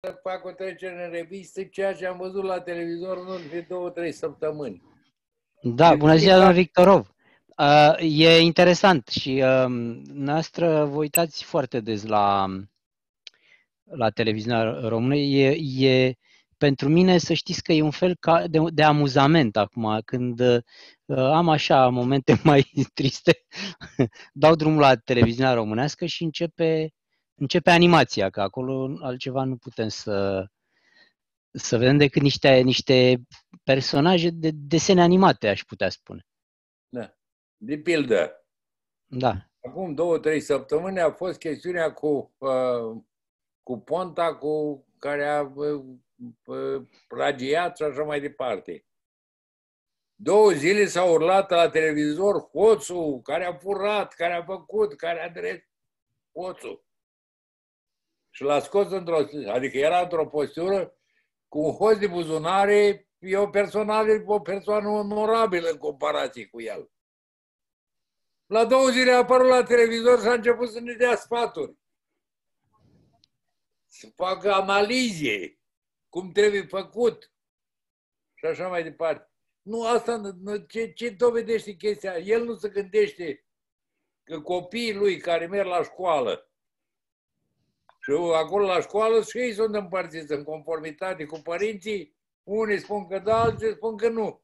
să fac o trecere în revistă ceea ce am văzut la televizor în ultimele două, trei săptămâni. Da, bună ziua, domnul Victorov. Uh, e interesant și uh, noastră vă uitați foarte des la, la televiziunea română. E, e, pentru mine să știți că e un fel ca de, de amuzament acum, când uh, am așa momente mai triste, dau drumul la televiziunea românească și începe, începe animația, că acolo altceva nu putem să, să vedem decât niște, niște personaje de desene animate, aș putea spune. Da. De pildă, Da. acum două, trei săptămâni a fost chestiunea cu, uh, cu Ponta, cu care a uh, uh, plagiat și așa mai departe. Două zile s-a urlat la televizor hoțul care a furat, care a făcut, care a drept hoțul. Și l-a scos într-o, adică era într-o postură cu un hoț de buzunare, e o persoană, o persoană onorabilă în comparație cu el. La două zile a apărut la televizor și a început să ne dea sfaturi. Să facă analize, cum trebuie făcut și așa mai departe. Nu, asta, nu, ce, ce dovedește chestia? El nu se gândește că copiii lui care merg la școală și acolo la școală și ei sunt împărțiți în conformitate cu părinții, unii spun că da, alții spun că nu.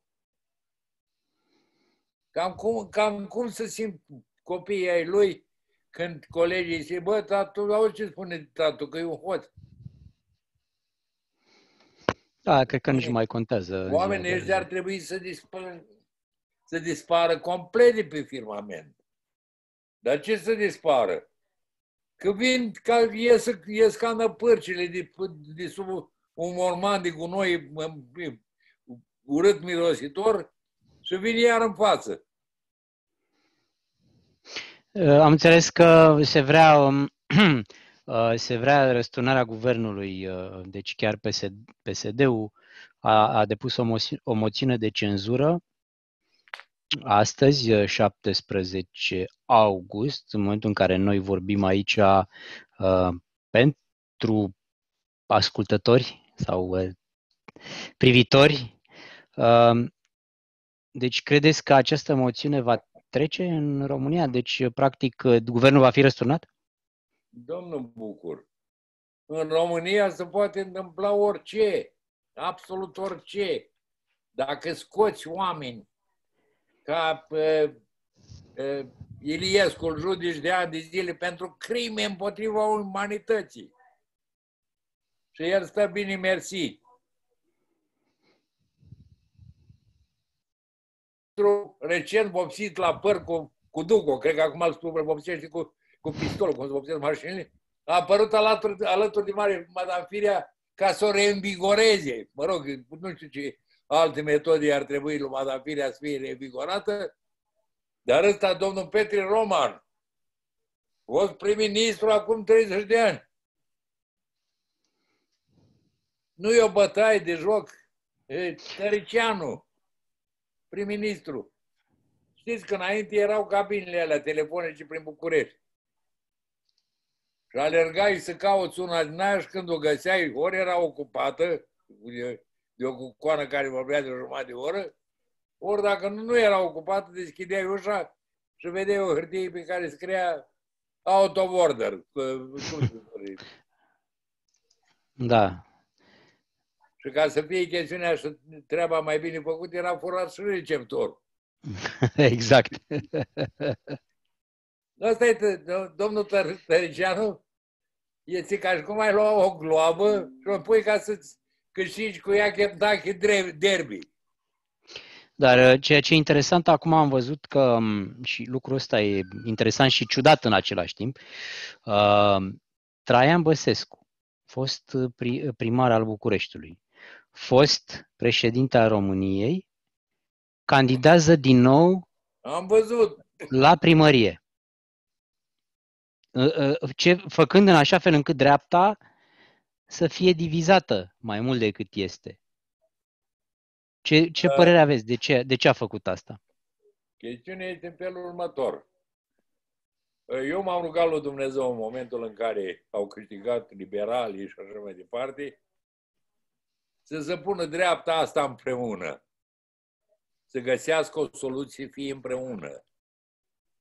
Cam cum, cam cum să simt copiii ai lui când colegii zic, bă, tatu, auzi ce spune tatu, că e un hoț. Da, cred că nici nu mai contează. în Oamenii ziua de ăștia ar trebui să dispară, să dispară complet de pe firmament. Dar ce să dispară? Că vin, ca ies, ies ca năpârcile de, de sub un morman de gunoi urât mirositor și vin iar în față. Uh, Am înțeles că se vrea, um, uh, se vrea răsturnarea guvernului, uh, deci chiar PSD, PSD-ul a, a depus o, moți, o moțiune de cenzură astăzi, uh, 17 august, în momentul în care noi vorbim aici uh, pentru ascultători sau uh, privitori. Uh, deci credeți că această moțiune va trece în România? Deci, practic, uh, guvernul va fi răsturnat? Domnul Bucur, în România se poate întâmpla orice, absolut orice. Dacă scoți oameni ca uh, uh, Iliescu, îl judici de ani de zile pentru crime împotriva umanității. Și el stă bine mersi. Recent vopsit la păr cu, cu Duco, cred că acum îl spune vopsește cu, cu pistol, cum se vopsesc mașinile, a apărut alături, alături de mare Madame Firea ca să o reînvigoreze. Mă rog, nu știu ce alte metode ar trebui lui Madame Firea să fie reînvigorată, dar ăsta, domnul Petri Roman, fost prim-ministru acum 30 de ani. Nu e o bătaie de joc. E Tăricianu, prim-ministru. Știți că înainte erau cabinele alea telefonice prin București. Și alergai să cauți una din aia și când o găseai, ori era ocupată de, de o cucoană care vorbea de o jumătate de oră, ori dacă nu, nu era ocupată, deschideai ușa și vedeai o hârtie pe care scria out of order. Cum se spune? Da. Și ca să fie chestiunea și treaba mai bine făcută, era furat și receptor. exact. Asta e, do- domnul Tăr- Tăricianu, este ca și cum ai lua o globă și o pui ca să-ți câștigi cu ea Kentucky Derby. Dar uh, ceea ce e interesant acum am văzut că m, și lucrul ăsta e interesant și ciudat în același timp. Uh, Traian Băsescu, fost uh, pri- primar al Bucureștiului, fost președinte al României, candidează din nou Am văzut. la primărie. Uh, uh, Ce, făcând în așa fel încât dreapta să fie divizată mai mult decât este. Ce, ce Da. părere aveți? De ce, de ce a făcut asta? Chestiunea este în felul următor. Eu m-am rugat lui Dumnezeu în momentul în care au câștigat liberalii și așa mai departe, să se pună dreapta asta împreună. Să găsească o soluție fie împreună.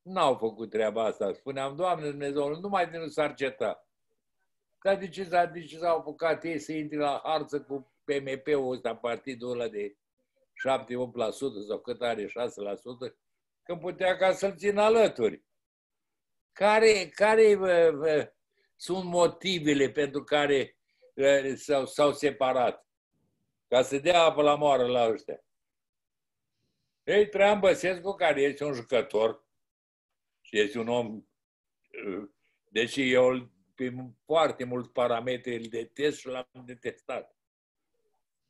N-au făcut treaba asta. Spuneam, Doamne Dumnezeu, nu mai nu s-ar ceta. Dar de ce, de ce s-au apucat ei să intre la harță cu PMP-ul ăsta, partidul ăla de 7-8% sau cât are 6%, când putea ca să-l țină alături. Care, care bă, bă, sunt motivele pentru care s-au, s-au separat? Ca să dea apă la moară la ăștia. Ei, Traian Băsescu, care este un jucător și este un om, deși eu pe foarte mulți parametri îl detest și l-am detestat.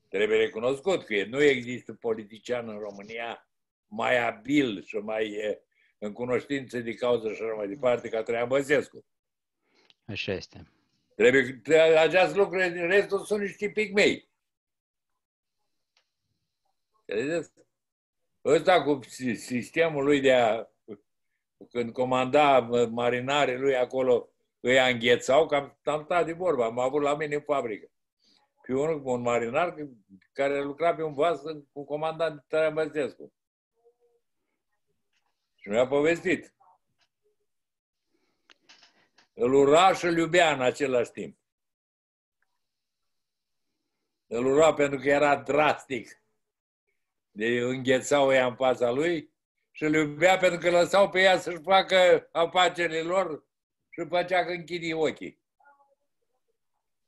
Trebuie recunoscut că nu există politician în România mai abil și mai în cunoștință de cauză și așa mai departe ca Traian Băsescu. Așa este. Trebuie, acest lucru, restul sunt niște pigmei. Credeți? Ăsta cu sistemul lui de a, când comanda marinarii lui acolo, îi înghețau, cam am stat de vorba, am avut la mine în fabrică. Pe unul, un marinar care lucra pe un vas cu comandant Traian Băsescu. Și mi-a povestit. Îl ura și îl iubea în același timp. Îl ura pentru că era drastic. De înghețau ea în fața lui și îl iubea pentru că lăsau pe ea să-și facă afacerile lor și făcea că închide ochii.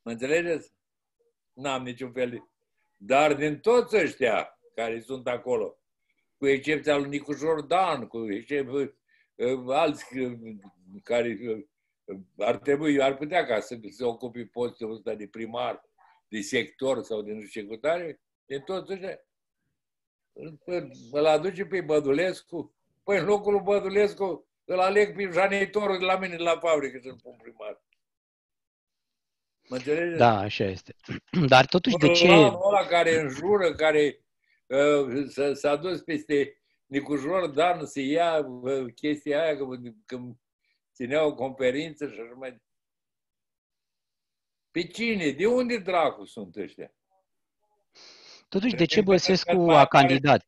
Mă înțelegeți? N-am niciun fel de... Dar din toți ăștia care sunt acolo, cu excepția lui Nicușor Dan, cu excepția uh, alți uh, care uh, ar trebui, ar putea ca să se ocupe postul ăsta de primar, de sector sau de nu știu ce cutare, de toți ăștia. Îl aduce pe Bădulescu, păi în locul lui Bădulescu îl aleg pe janitorul de la mine de la fabrică să-l pun primar. Mă înțelegeți? Da, așa este. Dar totuși de ce... Ăla care înjură, care uh, s-a dus peste Nicușor Dan să ia uh, chestia aia când, când ținea o conferință și așa mai Pe cine? De unde dracu sunt ăștia? Totuși, de ce Băsescu a candidat?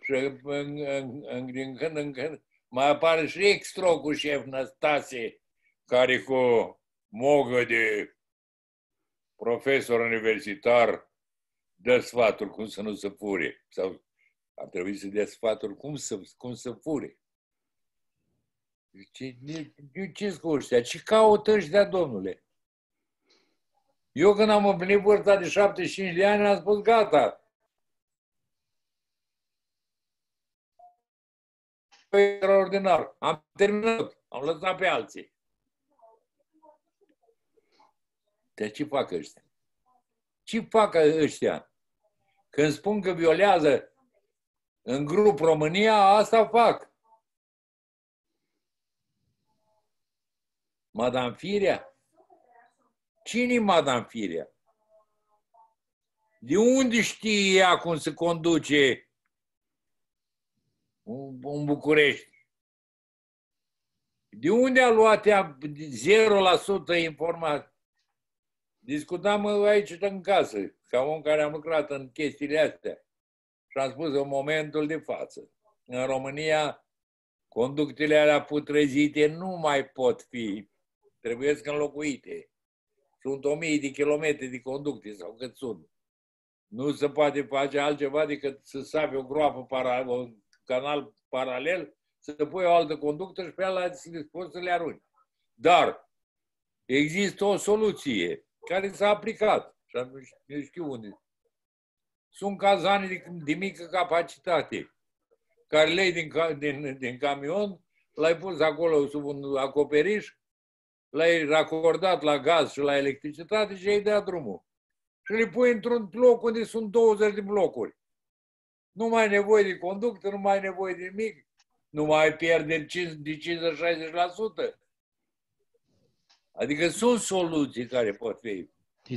Și în, în, în, din când în când mai apare și extrocul șef Năstase, care cu mogă de profesor universitar dă sfaturi cum să nu se fure. Sau ar trebui să dea sfaturi cum să, cum să fure. Ce, ce, ce cu ăștia? Ce caută ăștia, domnule? Eu când am împlinit vârsta de 75 de ani, am spus gata. Extraordinar. Am terminat. Am lăsat pe alții. De ce fac ăștia? Ce fac ăștia? Când spun că violează în grup România, asta fac. Madame Firea? Cine-i Madame Firea? De unde știe ea cum se conduce în București? De unde a luat ea 0% informații? Discutam aici în casă, ca om care am lucrat în chestiile astea. Și am spus în momentul de față. În România, conductele alea putrezite nu mai pot fi, trebuie să înlocuite. Sunt o mie de kilometri de conducte sau cât sunt. Nu se poate face altceva decât să sapi o groapă, para, un canal paralel, să pui o altă conductă și pe ea poți să le arunci. Dar există o soluție care s-a aplicat. Și atunci nu știu unde. Sunt cazane de, de mică capacitate, care le din, din, din camion, l-ai pus acolo sub un acoperiș, l-ai racordat la gaz și la electricitate și ai dat drumul. Și le pui într-un loc unde sunt 20 de blocuri. Nu mai ai nevoie de conductă, nu mai ai nevoie de nimic, nu mai ai pierderi de 50-60%. Adică sunt soluții care pot fi.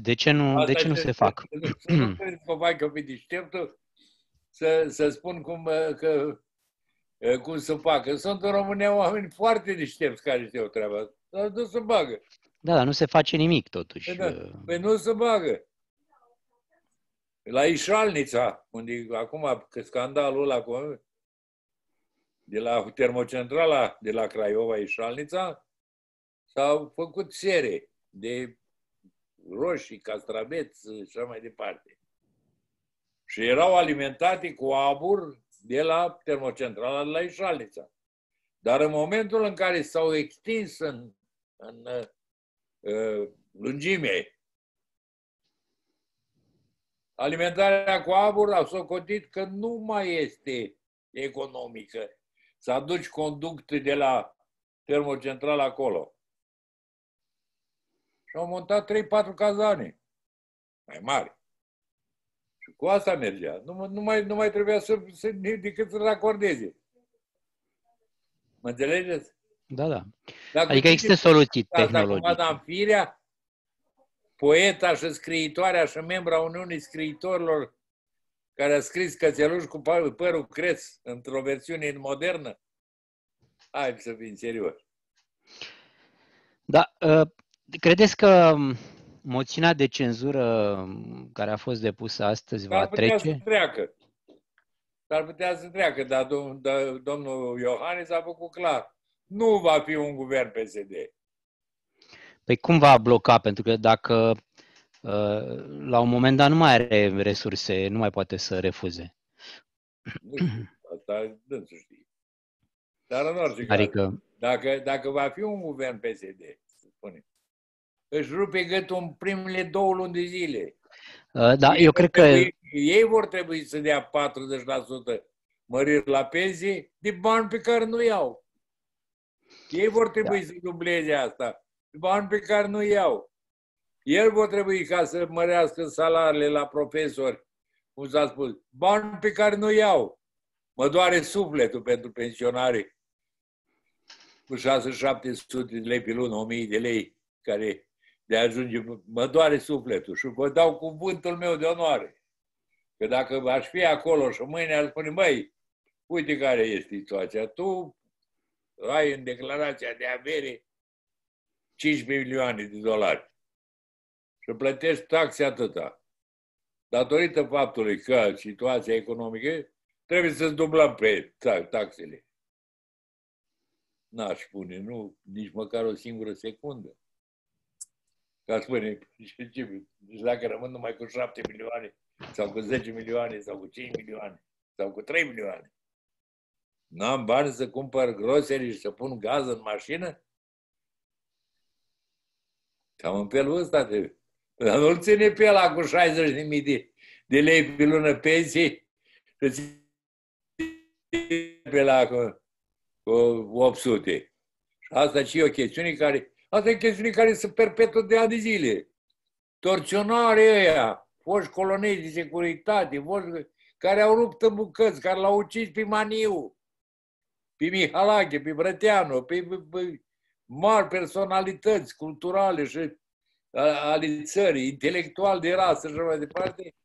De ce nu, de ce nu se fac? Nu trebuie să mă fac eu pe deșteptul să, să spun cum că cum să facă. Sunt în România oameni foarte deștepți care știu treaba Dar nu se bagă. Da, dar nu se face nimic totuși. Păi, da. păi nu se bagă. La Ișalnița, unde acum că scandalul ăla cu, de la termocentrala de la Craiova, Ișalnița, s-au făcut sere de roșii, castraveți și așa mai departe. Și erau alimentate cu abur de la termocentrala de la Ișalnița. Dar în momentul în care s-au extins în, în uh, lungime alimentarea cu abur, au socotit că nu mai este economică să aduci conducte de la termocentrala acolo. Și au montat 3-4 cazane mai mari. Și cu asta mergea. Nu, nu, mai, nu mai trebuia să, să decât să racordeze. Mă înțelegeți? Da, da. Dacă adică există soluții tehnologice. Madame Firea, poeta și scriitoarea și membra Uniunii Scriitorilor, care a scris Cățeluș cu părul creț într-o versiune modernă, hai să fim serios. Da, ă, credeți că moțiunea de cenzură care a fost depusă astăzi va trece? Să treacă. S-ar putea să treacă, dar dom- da, domnul Iohannis a făcut clar. Nu va fi un guvern PSD. Păi cum va bloca? Pentru că dacă uh, la un moment dat nu mai are resurse, nu mai poate să refuze. Nu știu, asta dânsul știe. Dar în orice adică... caz, dacă, dacă va fi un guvern PSD, să spunem, își rupe gâtul în primele două luni de zile. Uh, da, ei eu cred trebui, că... Ei vor trebui să dea 40% măriri la pensii de bani pe care nu iau. Ei vor trebui da. să dubleze asta. Bani pe care nu iau. El vor trebui ca să mărească salariile la profesori, cum s-a spus. Bani pe care nu iau. Mă doare sufletul pentru pensionari cu 6-700 de lei pe lună, 1000 de lei, care de ajunge, mă doare sufletul și vă dau cuvântul meu de onoare. Că dacă aș fi acolo și mâine aș spune, măi, uite care este situația, tu ai în declarația de avere 5 milioane de dolari și plătești taxe atâta. Datorită faptului că situația economică trebuie să-ți dublăm pe taxele. N-aș spune, nu, nici măcar o singură secundă. Ca spune, deci dacă rămân numai cu 7 milioane, sau cu 10 milioane, sau cu 5 milioane, sau cu 3 milioane, n-am bani să cumpăr grocerii și să pun gaz în mașină? Cam în felul ăsta de... Dar nu-l ține pe ăla cu 60.000 de, de lei pe lună pensie și pe la cu, cu 800. Și asta și e o chestiune care Asta e chestiune care se perpetuă de ani de zile. Torționare ăia, foști colonezi de securitate, foști, care au rupt în bucăți, care l-au ucis pe Maniu, pe Mihalache, pe Brăteanu, pe, pe, pe mari personalități culturale și ale țării, intelectual de rasă și mai departe.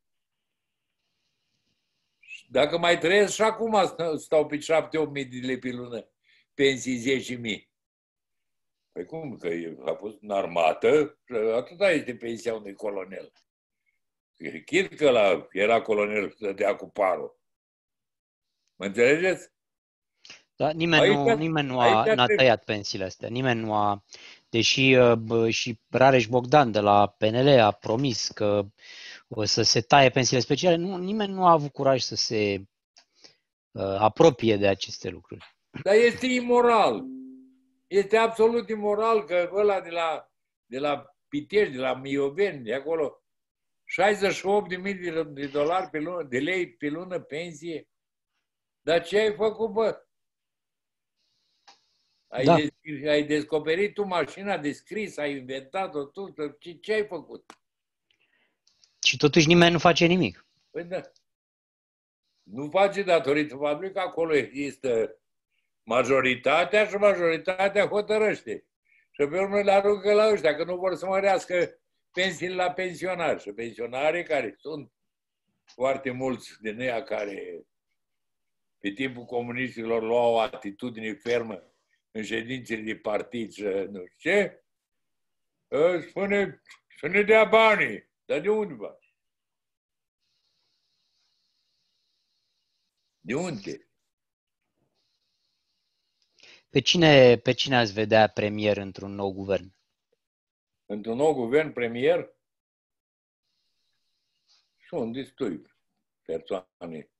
Dacă mai trăiesc și acum stau pe 7-8 mii de lei pe lună, pensii 10 mii. Păi cum? Că a fost în armată și atâta este pensia unui colonel. Chid că la, era colonel să dea cu parul. Mă înțelegeți? Da, nimeni, aici, nu, nimeni nu a, n-a tăiat pensiile astea. Nimeni nu a... Deși uh, și Rareș Bogdan de la PNL a promis că o să se taie pensiile speciale, nu, nimeni nu a avut curaj să se uh, apropie de aceste lucruri. Dar este imoral. Este absolut imoral că ăla de la, de la Pitești, de la Mioveni, de acolo, 68.000 de dolari pe lună, de lei pe lună pensie. Dar ce ai făcut, bă? Ai, da. des, ai descoperit tu mașina de scris, ai inventat-o tu, ce, ce ai făcut? Și totuși nimeni nu face nimic. Păi da. Nu face datorită faptului că acolo există majoritatea și majoritatea hotărăște. Și pe urmă le aruncă la ăștia, că nu vor să mărească pensiile la pensionari. Și pensionarii care sunt foarte mulți din ea care pe timpul comuniștilor luau o atitudine fermă în ședințele de partid și nu știu ce, ă, spune să ne dea banii. Dar de unde bani? De unde? Pe cine, pe cine ați vedea premier într-un nou guvern? Într-un nou guvern premier? Sunt destui persoane,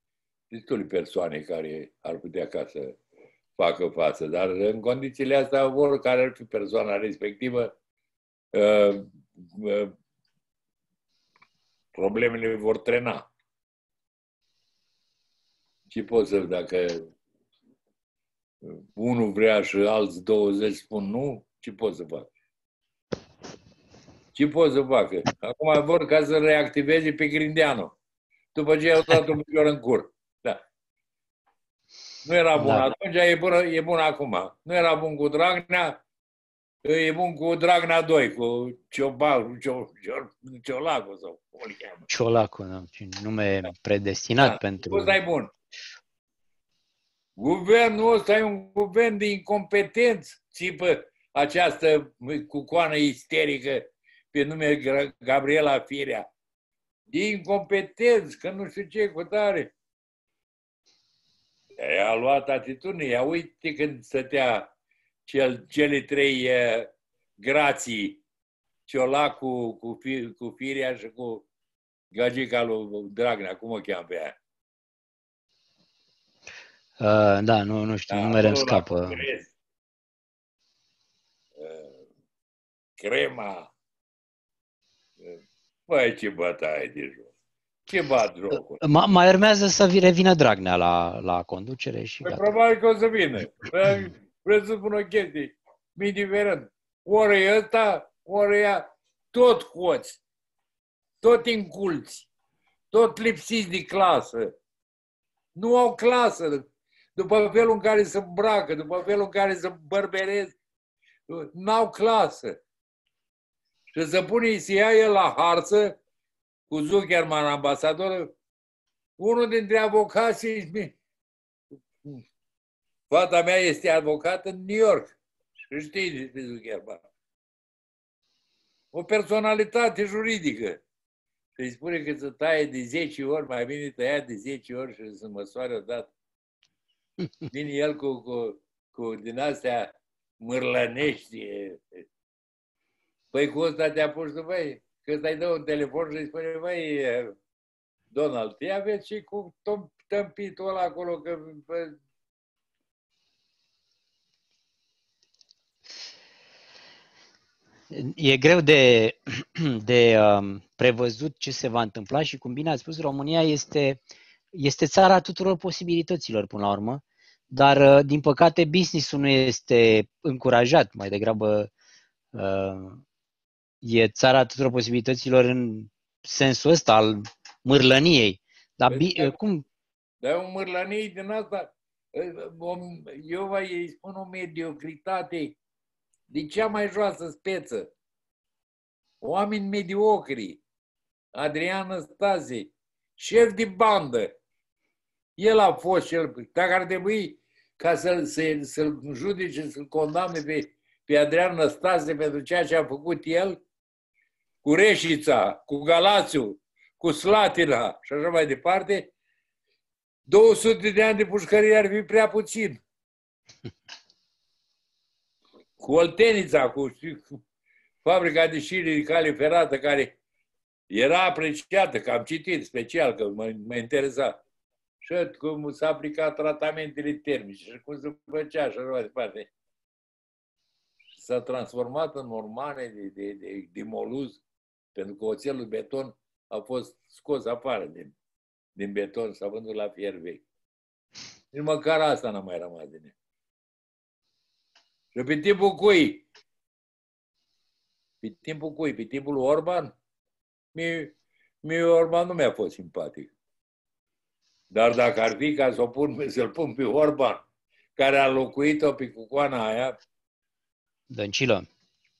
destui persoane care ar putea ca să facă față, dar în condițiile astea, oricare ar fi persoana respectivă, uh, uh, problemele vor trena. Ce poți să, dacă unul vrea și alți 20 spun nu, ce poți să fac? Ce poți să facă? Acum vor ca să reactiveze pe Grindeanu. După ce i-au dat un picior în cur. Da. Nu era bun da. atunci, e bun, e bun acum. Nu era bun cu Dragnea, e bun cu Dragnea 2, cu Ciobal, Cio, Cio, Ciolacu sau cum îl cheamă. Ciolacu, da. nume da. predestinat da. pentru... Ăsta e bun. Guvernul ăsta e un guvern de incompetenți, țipă această cucoană isterică pe nume Gabriela Firea. De incompetenți, că nu știu ce cu tare. Ea a luat atitudine. Ia uite când stătea cel, cele trei uh, grații, Ciolacu cu, cu, cu Firea și cu gagica lui Dragnea, cum o cheamă pe ea? Uh, da, nu, nu știu, da, numele îmi scapă. Uh, crema. Uh, băi, ce bătaie de joc. Ce bat jocul? Ma, mai urmează să revină Dragnea la, la conducere și păi, Probabil că o să vină. Vreau să spun o chestie. Mi indiferent. Ori e ăsta, ori ea, tot hoți, tot inculți, tot lipsiți de clasă. Nu au clasă după felul în care se îmbracă, după felul în care se bărberesc, n-au clasă. Și să pune să ia el la harță cu Zuckerman, ambasador, unul dintre avocații, fata mea este avocat în New York. Și știi despre Zuckerman. O personalitate juridică. Și îi spune că să taie de 10 ori, mai bine tăia de 10 ori și să măsoare odată. Vine el cu, cu, cu din astea mârlănești. Păi cu ăsta te-a pus tu, băi, că îți dă un telefon și îi spune, băi, Donald, te aveți și cu tămpitul ăla acolo, că bă, E greu de, de um, prevăzut ce se va întâmpla și, cum bine ați spus, România este este țara tuturor posibilităților până la urmă, dar uh, din păcate business-ul nu este încurajat, mai degrabă uh, e țara tuturor posibilităților în sensul ăsta al mârlăniei. Dar bi- păi, cum? Dar o mârlănie din asta, eu vă îi spun o mediocritate de cea mai joasă speță. Oameni mediocri. Adrian Stase, șef de bandă. El a fost cel, dacă ar trebui ca să-l, să, să-l judece, să-l condamne pe, pe Adrian Năstase pentru ceea ce a făcut el, cu Reșița, cu Galațiu, cu Slatina și așa mai departe, 200 de ani de pușcărie ar fi prea puțin. Cu Oltenița, cu, cu fabrica de șiri de cale ferată, care era apreciată, că am citit special, că mă, mă interesa și cum s-a aplicat tratamentele termice și cum se făcea și așa mai departe. S-a transformat în mormane de, de, de, de moluz, pentru că oțelul beton a fost scos afară din, din beton, s-a vândut la fier vechi. Nici măcar asta n-a mai rămas din el. Și pe timpul cui? Pe timpul cui? Pe timpul Orban? Mie, mie Orban nu mi-a fost simpatic. Dar dacă ar fi ca să o pun, să-l pun pe Orban, care a locuit-o pe cucoana aia... Dăncilă.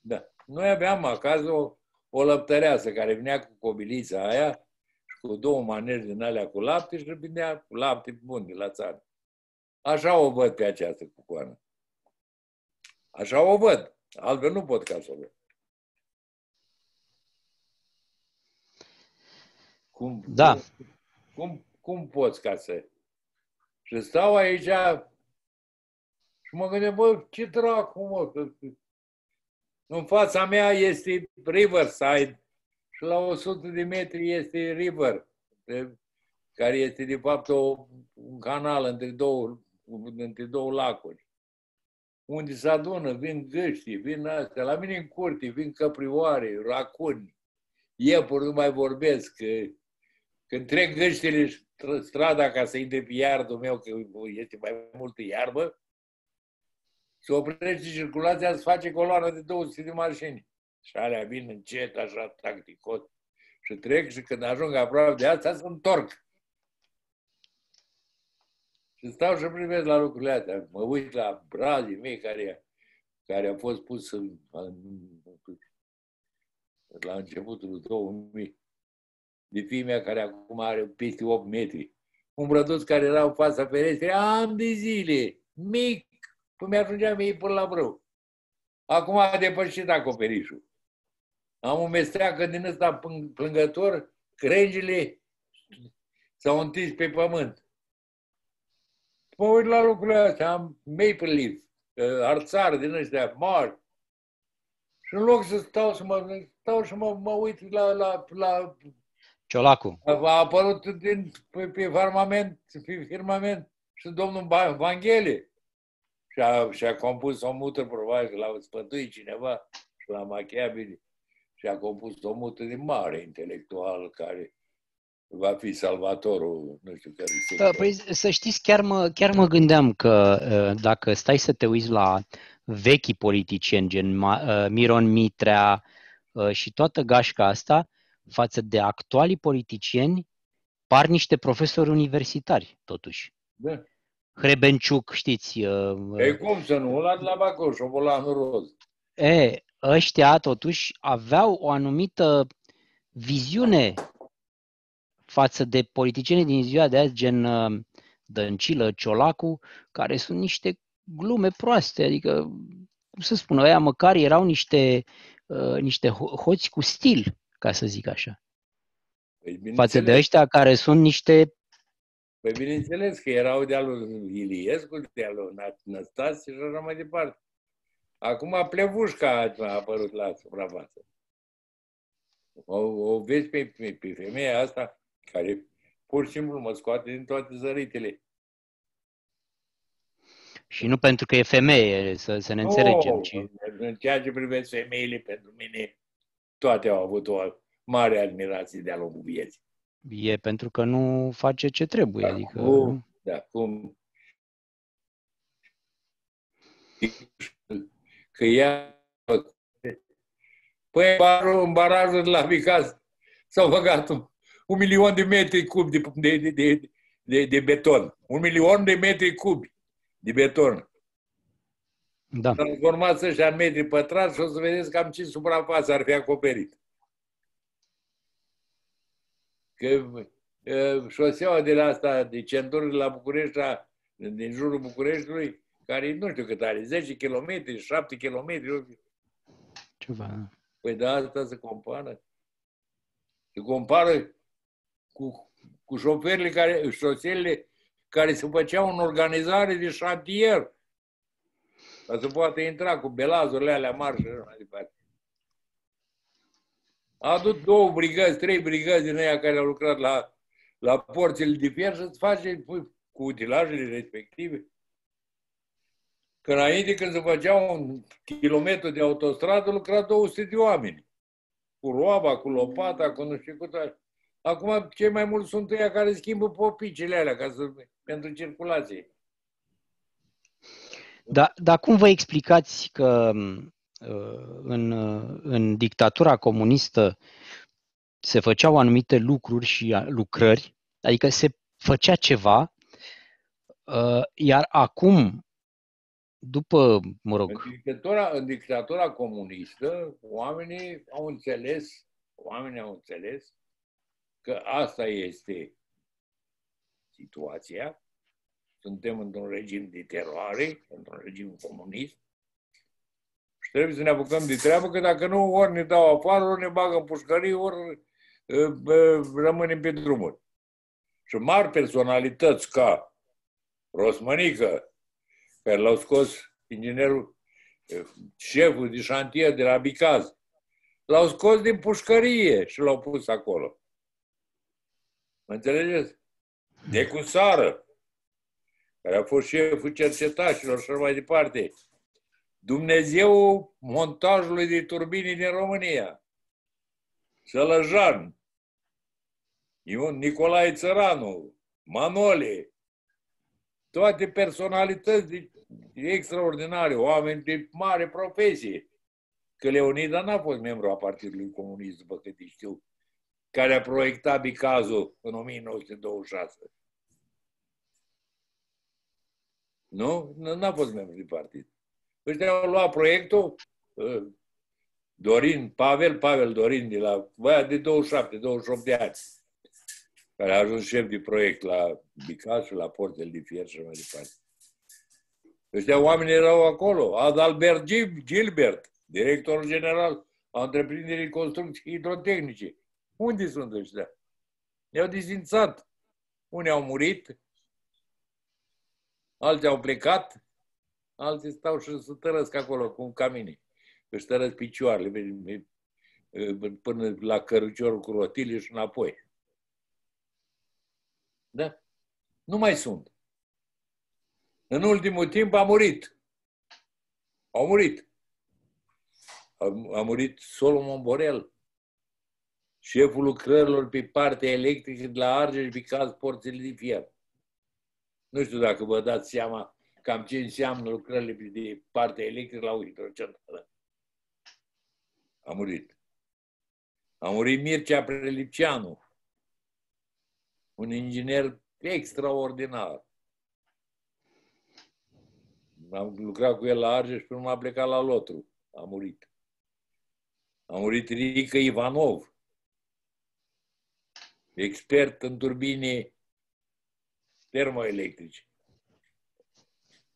Da. Noi aveam acasă o, o lăptăreasă care vinea cu cobilița aia și cu două maneri din alea cu lapte și vindea cu lapte bun de la țară. Așa o văd pe această cucoană. Așa o văd. Altfel nu pot ca să o văd. Cum, da. Cum, cum poți ca să... Și stau aici și mă gândesc, bă, ce dracu, mă, că în fața mea este Riverside și la 100 de metri este River, care este de fapt o, un canal între două, între două lacuri. Unde se adună, vin găști, vin astea. La mine în curte vin căprioare, racuni, iepuri, nu mai vorbesc. Că, când trec găștile strada ca să intre pe iardul meu, că este mai multă iarbă, se oprește circulația, se face coloană de 200 de mașini. Și alea vin încet, așa, tacticos. Și trec și când ajung aproape de asta, se întorc. Și stau și privesc la lucrurile astea. Mă uit la brazii mei care, care a fost pus în, în, la începutul 2000 de fiimea care acum are peste 8 metri. Un brăduț care era în fața ferestrei, am de zile, mic, cum mi-ajungea mie până la brâu. Acum a depășit acoperișul. Am un mesteacă din ăsta plângător, crengile s-au întins pe pământ. Mă uit la lucrurile astea, am maple leaf, arțar din ăștia mari. Și în loc să stau să mă, stau și mă, mă uit la, la, la Ciolacu. A apărut din, pe, pe firmament, pe firmament și domnul Vanghele. Și a, și a compus o mută, probabil că l-a spătuit cineva și l-a machiat bine. Și a compus o mută de mare intelectual care va fi salvatorul, nu știu care se da, Păi să știți, chiar mă, chiar mă gândeam că uh, dacă stai să te uiți la vechi politicieni, gen uh, Miron Mitrea uh, și toată gașca asta, față de actualii politicieni, par niște profesori universitari, totuși. Da. Hrebenciuc, știți. Uh, e cum să nu? Ăla de la Bacăuș, șobolanul roz. E, ăștia, totuși, aveau o anumită viziune față de politicienii din ziua de azi, gen uh, Dăncilă, Ciolacu, care sunt niște glume proaste, adică, cum să spun, ăia măcar erau niște, uh, niște hoți cu stil ca să zic așa. Păi, Față de ăștia care sunt niște... Păi bineînțeles că erau de-a lui Iliescu, de-a lui Năstase și așa mai departe. Acum plevușca a apărut la suprafață. O, o vezi pe, pe, pe femeia asta care pur și simplu mă scoate din toate zăritele. Și nu pentru că e femeie, să, să ne no, înțelegem. Ci... În ceea ce privește femeile, pentru mine, toate au avut o mare admirație de-a lungul vieții. E pentru că nu face ce trebuie. Da, adică... cum, da, cum că ea Păi în barajul de la Vicaz s-au băgat un, un milion de metri cubi de, de, de, de, de beton. Un milion de metri cubi de beton. Da. Transformați ăștia în metri pătrați și o să vedeți cam ce suprafață ar fi acoperit. Că șoseaua de la asta, de centură de la București, din jurul Bucureștiului, care nu știu cât are, 10 km, 7 km. Ceva. Da. Păi da, asta se compară. Se compară cu, cu șoferile care, șoselele care se făceau în organizare de șantier. Ca să poată intra cu belazurile alea mari și mai departe. A adus două brigăzi, trei brigăzi din aia care au lucrat la, la porțile de fier și îți face cu utilajele respective. Că înainte, când se făcea un kilometru de autostradă, lucra 200 de oameni. Cu roaba, cu lopata, cu nu știu cu toate. Acum, cei mai mulți sunt ăia care schimbă popicile alea ca să, pentru circulație. Da, dar cum vă explicați că uh, în, uh, în dictatura comunistă se făceau anumite lucruri și lucrări, adică se făcea ceva, uh, iar acum, după, mă rog... În dictatura, în dictatura comunistă, oamenii au înțeles, oamenii au înțeles că asta este situația. Suntem într-un regim de teroare, într-un regim comunist, și trebuie să ne apucăm de treabă, că dacă nu, ori ne dau afară, ori ne bagă în pușcării, ori rămânem pe drumuri. Și mari personalități ca Rosmănică, care l-au scos inginerul, șeful de șantier de la Bicaz, l-au scos din pușcărie și l-au pus acolo. Mă înțelegeți? De cu sară, care a fost șeful cercetașilor și mai departe. Dumnezeu montajului de turbini din România. Sălăjan, Ion Nicolae Țăranu, Manole, toate personalități extraordinare, oameni de mare profesie. Că Leonida n-a fost membru a Partidului Comunist, după câte știu, care a proiectat Bicazul în 1926. Nu? N-a fost membru de partid. Ăștia au luat proiectul, ă, Dorin, Pavel, Pavel Dorin, de la băiat de 27, 28 de ani, care a ajuns șef de proiect la Bicaz și la Portel de Fier și mai departe. Ăștia oameni erau acolo. Adalbert Gilbert, directorul general a întreprinderii construcții hidrotehnice. Unde sunt ăștia? I-au dizințat. Unii au murit, alții au plecat, alții stau și se tărăsc acolo cu camine. Își tărăsc picioarele până la căruciorul cu rotile și înapoi. Da? Nu mai sunt. În ultimul timp a murit. Au murit. A, a murit Solomon Borel, șeful lucrărilor pe partea electrică de la Argeș pe caz porțile de fier. Nu știu dacă vă dați seama cam ce înseamnă lucrările de partea electrică la o hidrocentrală. A murit. A murit Mircea Prelipceanu, un inginer extraordinar. Am lucrat cu el la Argeș și până a plecat la Lotru. A murit. A murit Rică Ivanov, expert în turbine termoelectrice.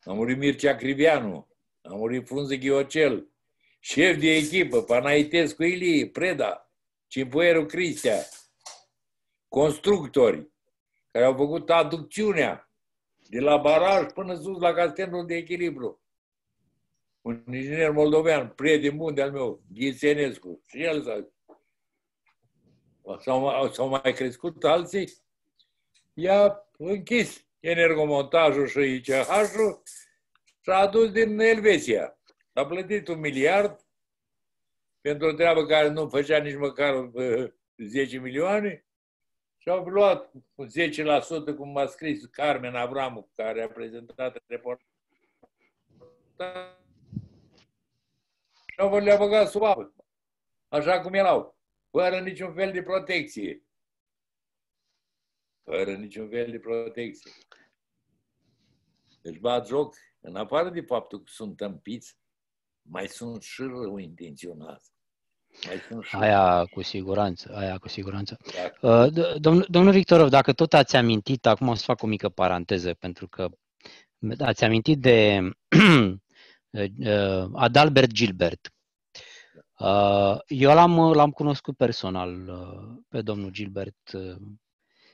A murit Mircea Crivianu, a murit Frunze Ghiocel, șef de echipă, Panaitescu Ilie, Preda, Cimpuierul Cristea, constructori care au făcut aducțiunea de la baraj până sus la castelul de echilibru. Un inginer moldovean, prieten bun de-al meu, Ghisenescu, și el s-a s-au, s-au mai crescut alții, i-a închis energomontajul și ICH-ul și a adus din Elveția. A plătit un miliard pentru o treabă care nu făcea nici măcar 10 milioane și au luat 10%, cum a scris Carmen Abramu, care a prezentat reportajul. Și au le-a băgat sub apă, așa cum erau fără niciun fel de protecție. Fără niciun fel de protecție. Deci bat joc, în afară de faptul că sunt tămpiți, mai sunt și rău intenționați. Mai sunt și aia cu siguranță, aia cu siguranță. Uh, domnul, domnul Victorov, dacă tot ați amintit, acum o să fac o mică paranteză, pentru că ați amintit de uh, Adalbert Gilbert, Uh, eu l-am, l-am cunoscut personal uh, pe domnul Gilbert.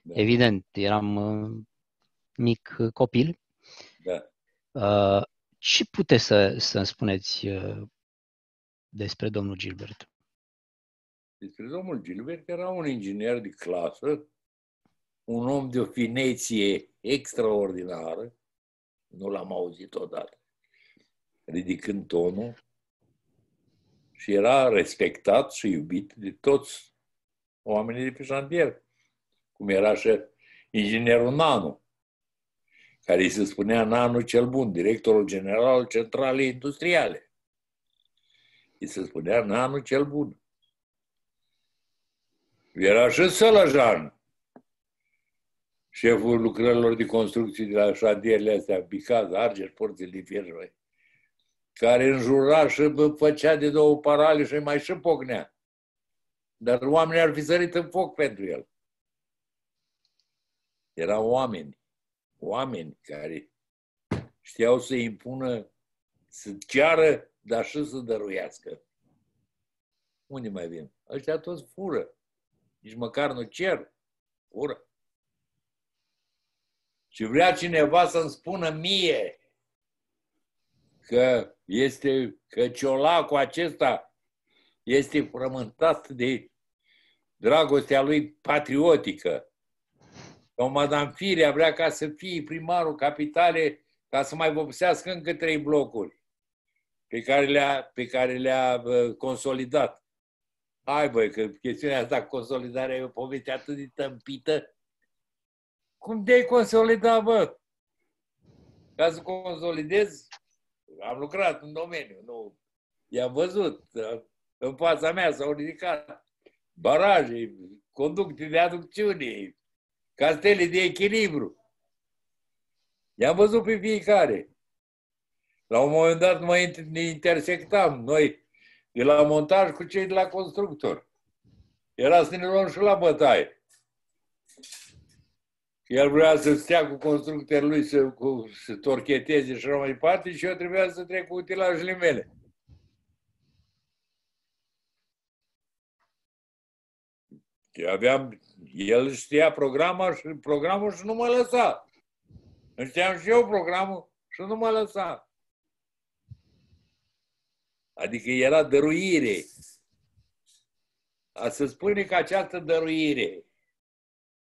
Uh, da. Evident, eram mic copil. Da. Ce puteți să, să-mi spuneți despre domnul Gilbert? Despre domnul Gilbert era un inginer de clasă, un om de o fineție extraordinară, nu l-am auzit odată, ridicând tonul, și era respectat și iubit de toți oamenii de pe șantier, cum era și inginerul Nanu, care îi se spunea Nanu cel bun, directorul general al centralei industriale. Îi se spunea Nanu cel bun. Era și Sălăjan, șeful lucrărilor de construcții de la șantierele astea, Bicaz, Argeș, porțile de fier, care înjura și făcea de două parale și mai și pocnea. Dar oamenii ar fi sărit în foc pentru el. Erau oameni. oameni care știau să impună, să ceară, dar și să dăruiască. Unde mai vin? Ăștia toți fură. Nici măcar nu cer. Fură. Și vrea cineva să-mi spună mie că este că ciolacul acesta este frământat de dragostea lui patriotică. Sau Madame Firea vrea ca să fie primarul capitale ca să mai vopsească încă trei blocuri pe care le-a, pe care le-a consolidat. Hai băi, că chestiunea asta, consolidarea e o poveste atât de tămpită. Cum de-ai consolidat, bă? Ca să consolidez, am lucrat în domeniu, nu. I-am văzut, în fața mea s-au ridicat baraje, conducte de aducțiune, castele de echilibru. I-am văzut pe fiecare. La un moment dat mai ne intersectam noi de la montaj cu cei de la constructor. Era să ne luăm și la bătaie. El vrea să stea cu constructorul lui să, cu, să torcheteze și așa mai departe și eu trebuia să trec cu utilajele mele. Eu aveam, el știa programa și programul și nu mă lăsa. Știam și eu programul și nu mă lăsa. Adică era dăruire. A să spune că această dăruire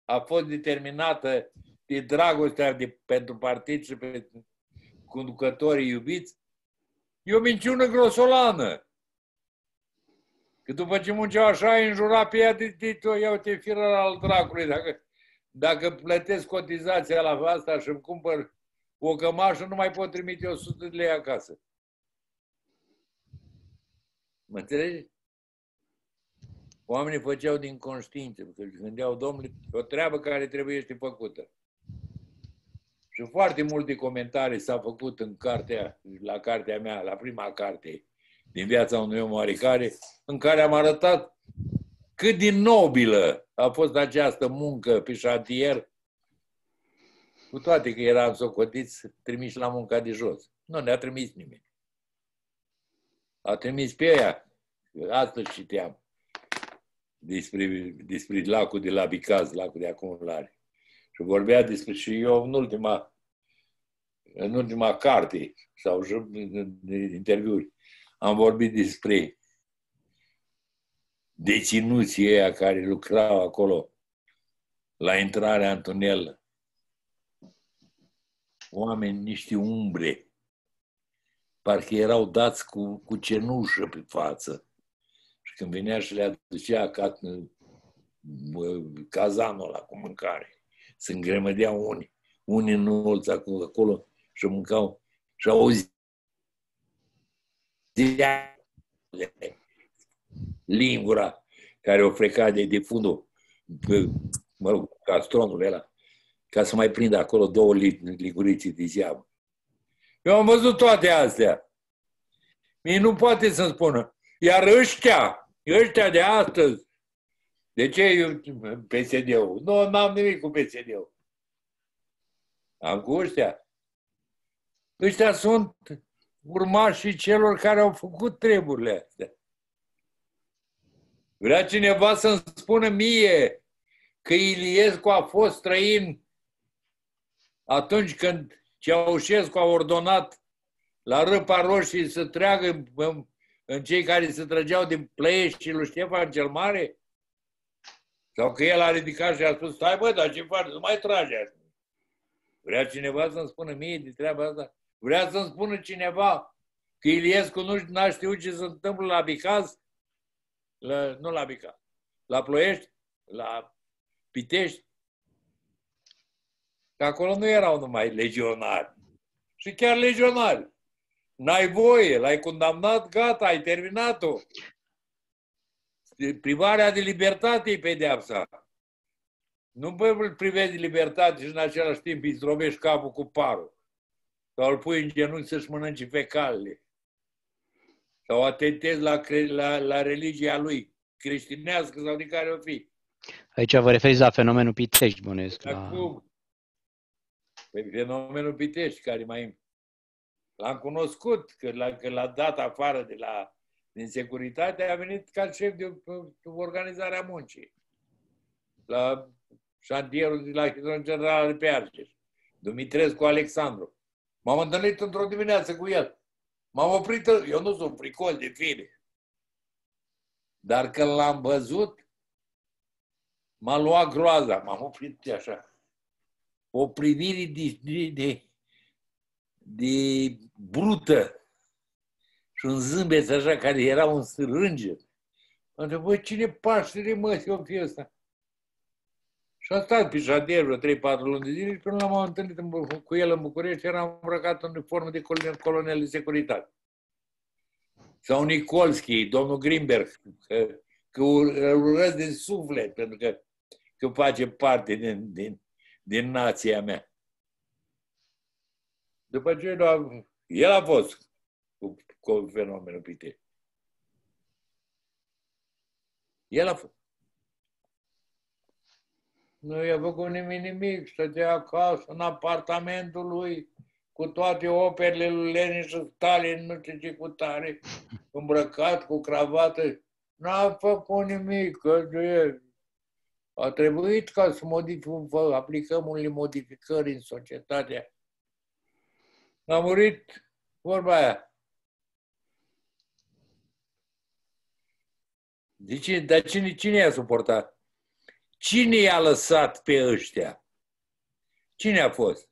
a fost determinată de dragostea de, pentru partid și pentru conducătorii iubiți, e o minciună grosolană. Că după ce munceau așa, ai înjurat pe ea de, de, de iau te firă al dracului. Dacă, dacă plătesc cotizația la asta și îmi cumpăr o cămașă, nu mai pot trimite 100 de lei acasă. Mă înțelegi? Oamenii făceau din conștiință, că gândeau, domnule, o treabă care trebuie să făcută. Și foarte multe comentarii s-au făcut în cartea, la cartea mea, la prima carte din viața unui om oarecare, în care am arătat cât din nobilă a fost această muncă pe șantier, cu toate că eram socotiți trimiși la munca de jos. Nu ne-a trimis nimeni. A trimis pe ea. Astăzi citeam despre, despre lacul de la Bicaz, lacul de acumulare. Și vorbea despre și eu în ultima, în ultima carte sau în interviuri am vorbit despre deținuții ăia care lucrau acolo la intrarea în tunel. Oameni, niște umbre, parcă erau dați cu, cu cenușă pe față. Și când venea și le aducea ca, cazanul ăla cu mâncare, se îngrămădeau unii, unii înălți acolo, acolo și mâncau și auzea lingura care o freca de, de fundul, mă rog, castronul ăla, ca să mai prindă acolo două liguriți de zeamă. Eu am văzut toate astea. Mie nu poate să-mi spună. Iar ăștia, ăștia de astăzi, de ce PSD-ul? Nu, n-am nimic cu PSD-ul. Am cu ăștia. Ăștia sunt urmașii celor care au făcut treburile astea. Vrea cineva să-mi spună mie că Iliescu a fost străin atunci când Ceaușescu a ordonat la Râpa Roșie să treagă în, în cei care se trăgeau din Pleiști și lui Ștefan cel Mare? Sau că el a ridicat și a spus, stai bă, dar ce faci, nu mai trage Vrea cineva să-mi spună mie de treaba asta? Vrea să-mi spună cineva că Iliescu nu a știut ce se întâmplă la Bicaz? La, nu la Bicaz. La Ploiești? La Pitești? Că acolo nu erau numai legionari. Și chiar legionari. N-ai voie, l-ai condamnat, gata, ai terminat-o. Privarea de libertate e pedeapsa. Nu îl privești de libertate și în același timp îi zdrobești capul cu parul. Sau îl pui în genunchi să-și mănânce fecalele. Sau atentezi la, la, la religia lui, creștinească sau de care o fi. Aici vă referiți la fenomenul Pitești, bănuiesc. La... Păi fenomenul Pitești, care mai l-am cunoscut, că l-a, că l-a dat afară de la, din securitate, a venit ca șef de, de organizarea muncii. La șantierul de la Hidron General de pe Argeș. Dumitrescu Alexandru. M-am întâlnit într-o dimineață cu el. M-am oprit, eu nu sunt fricol de fire. Dar când l-am văzut, m-a luat groaza, m-am oprit așa. O privire de, de, de, de brută și un zâmbet așa care era un sârânge. Am întrebat, cine Paștele, mă, să fie ăsta? Și a stat pe șadier vreo 3-4 luni de zile și până l-am întâlnit cu el în București, era îmbrăcat în formă de colonel, colonel de securitate. Sau Nicolski, domnul Grimberg, că, că îl urăsc din suflet, pentru că, că face parte din, din, din nația mea. După ce el a fost cu, cu fenomenul Pite. El a fost. Nu i-a făcut nimic, nimic. Stătea acasă, în apartamentul lui, cu toate operele lui Lenin și Stalin, nu știu ce cu tare, îmbrăcat cu cravată. N-a făcut nimic, că de a trebuit ca să modificăm, aplicăm unele modificări în societatea. A murit vorba aia. De ce, dar cine, cine i-a suportat? Cine i-a lăsat pe ăștia? Cine a fost?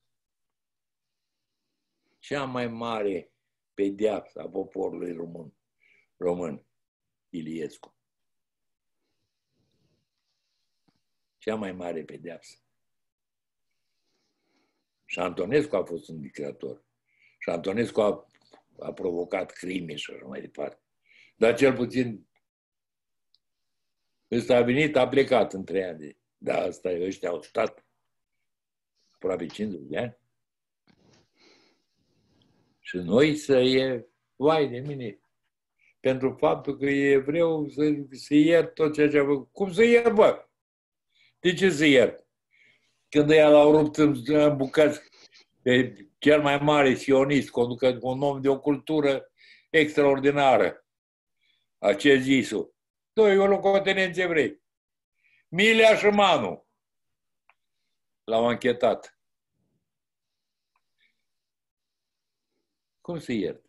Cea mai mare pedeapsă a poporului român, român, Iliescu. Cea mai mare pedeapsă. Și Antonescu a fost un dictator. Și Antonescu a, a provocat crime și așa mai departe. Dar cel puțin Ăsta a venit, a plecat în trei ani. Da, asta ăștia au stat aproape 50 de ani. Și noi să e, vai de mine, pentru faptul că e evreu să, să iert tot ceea ce a făcut. Cum să iert, bă? De ce să iert? Când ea l-au rupt în bucăți pe cel mai mare sionist, conducă un om de o cultură extraordinară, acest Isu doi locotenenți evrei. Milea și Manu. L-au anchetat. Cum să iert?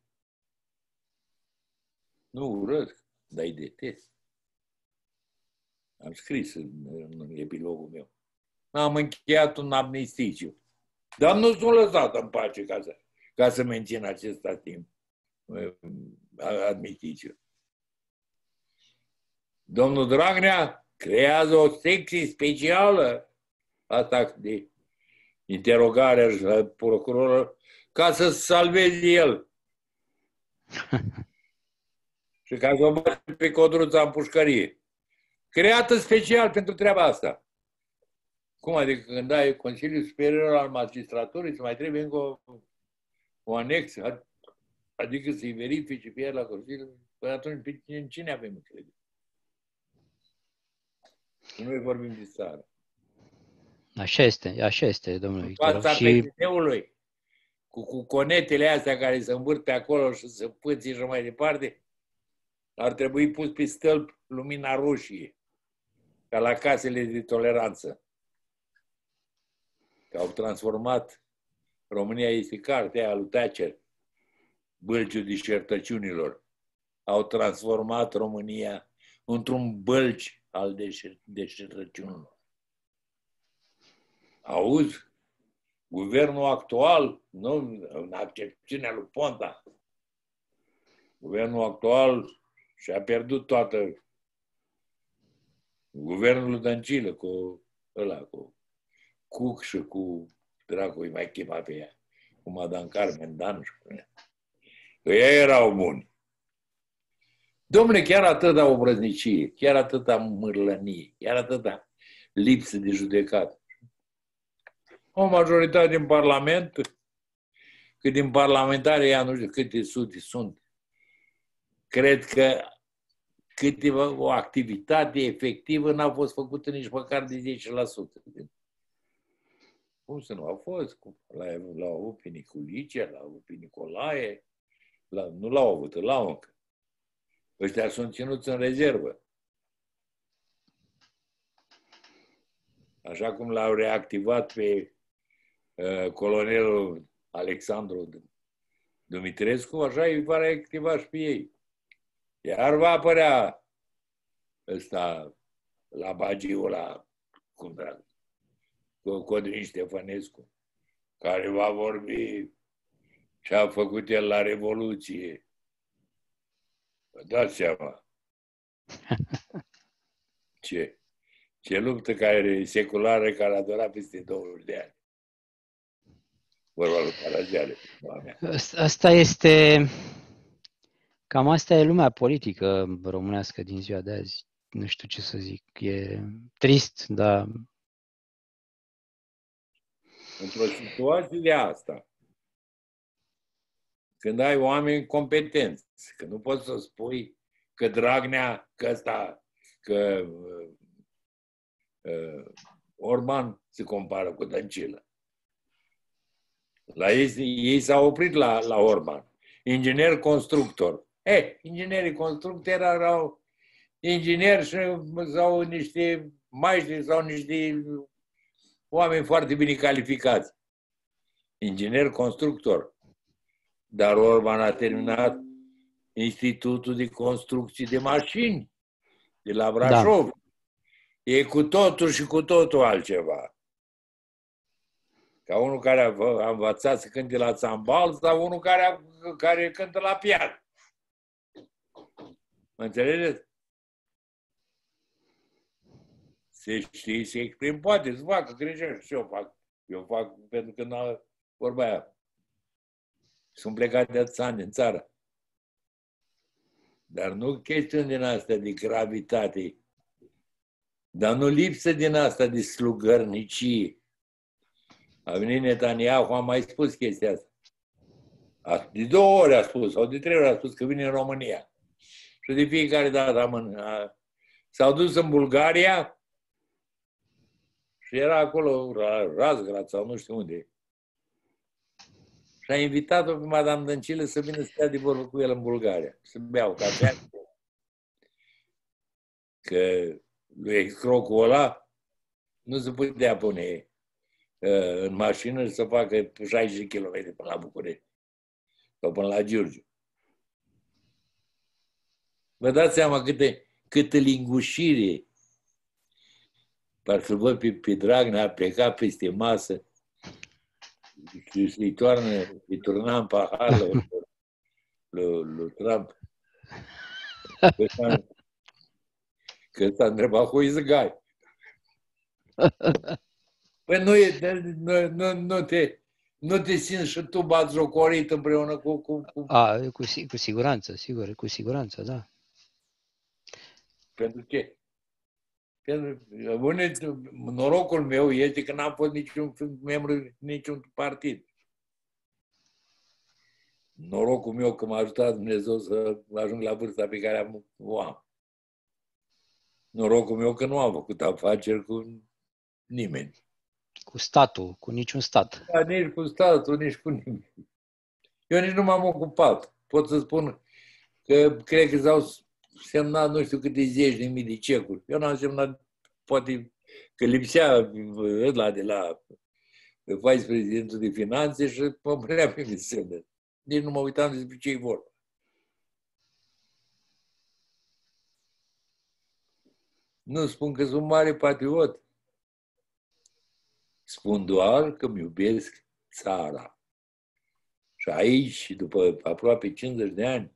Nu urăsc, dar îi detest. Am scris în, în epilogul meu. Am încheiat un amnisticiu. Dar nu sunt lăsat în pace ca să, ca să mențin acest timp admiticiu. Domnul Dragnea creează o secție specială, asta de interogare a procurorului, ca să salveze el. și ca să o bate pe codruța în pușcărie. Creată special pentru treaba asta. Cum adică când ai Consiliul Superior al Magistraturii, să mai trebuie încă o, o anexă, adică să-i verifici pe el la Consiliu, până atunci pe cine avem încredere? Noi vorbim de țară. Așa este, așa este, domnule Victor. Fața și... ului cu, cu conetele astea care se învârt pe acolo și se pâții și mai departe, ar trebui pus pe stâlp lumina roșie, ca la casele de toleranță. Că au transformat, România este cartea aia lui Thatcher, bălciul disertăciunilor. Au transformat România într-un bălci al deșertăciunilor. Auzi, guvernul actual, nu, în accepțiunea lui Ponta, guvernul actual și-a pierdut toată guvernul lui Dăncilă cu ăla, cu Cuc și cu dracu, îi mai chema pe ea, cu Madame Carmen Dan și cu ea. Că ei erau buni. Domnule, chiar atâta obrăznicie, chiar atâta mârlănie, chiar atâta lipsă de judecat. O majoritate din Parlament, cât din parlamentare, ea nu știu câte sute sunt, cred că câteva, o activitate efectivă n-a fost făcută nici măcar de 10%. Cum să nu? Au fost. L-au, l-au avut pe Niculice, l-au avut pe Nicolae, la, nu l-au avut, l-au încă. Ăștia sunt ținuți în rezervă. Așa cum l-au reactivat pe uh, colonelul Alexandru Dumitrescu, așa îi va reactiva și pe ei. Iar va apărea ăsta la bagiul la cum drag, Codrin Ștefănescu, care va vorbi ce a făcut el la Revoluție. Vă dați seama. Ce? Ce luptă care seculară care a durat peste 20 de ani. Vorba lui Caragiale. Asta este... Cam asta e lumea politică românească din ziua de azi. Nu știu ce să zic. E trist, dar... Într-o situație de asta, când ai oameni competenți, că nu poți să spui că Dragnea, că ăsta, că uh, Orban se compară cu Dăncilă. La ei, ei s-au oprit la, la Orban. Inginer constructor. Eh, inginerii constructori erau ingineri și, sau niște maestri sau niște oameni foarte bine calificați. Inginer constructor. Dar Orban a terminat Institutul de Construcții de Mașini de la Brașov. Da. E cu totul și cu totul altceva. Ca unul care a, învățat să cânte la țambal sau unul care, a, care cântă la pian. Mă înțelegeți? Se știe, se exprim, poate să facă greșeli și eu fac. Eu fac pentru că n-a vorba aia. Sunt plecat de atâția ani în țară. Dar nu chestiuni din asta de gravitate, dar nu lipsă din asta de slugărnicie. A venit Netanyahu, am mai spus chestia asta. De două ori a spus, sau de trei ori a spus că vine în România. Și de fiecare dată am a, S-au dus în Bulgaria și era acolo Razgrad sau nu știu unde. Și a invitat-o pe Madame Dăncilă să vină să stea de vorbă cu el în Bulgaria, să beau cafea. Că lui crocul ăla nu se putea pune uh, în mașină și să facă 60 km până la București sau până la Giurgiu. Vă dați seama câte, câtă lingușire. Parcă văd pe, pe Dragnea a plecat peste masă și îi toarnă, îi turna în pahar lui, lui, lui Trump. Că s-a întrebat who is the guy. Păi nu, e, nu, nu, nu, te, nu te simți și tu batjocorit împreună cu... cu, cu... A, cu, cu siguranță, sigur, cu siguranță, da. Pentru ce? Pentru, norocul meu este că n-am fost niciun membru niciun partid. Norocul meu că m-a ajutat Dumnezeu să ajung la vârsta pe care am, o am. Norocul meu că nu am făcut afaceri cu nimeni. Cu statul, cu niciun stat. Da, nici cu statul, nici cu nimeni. Eu nici nu m-am ocupat. Pot să spun că cred că s-au semnat nu știu câte zeci de mii de cecuri. Eu n-am semnat, poate că lipsea ăla de la viceprezidentul de finanțe și mă punea pe mine Nici nu mă uitam despre ce-i vorba. Nu spun că sunt mare patriot. Spun doar că îmi iubesc țara. Și aici, după aproape 50 de ani,